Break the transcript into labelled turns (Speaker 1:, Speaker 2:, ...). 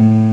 Speaker 1: Mm-hmm.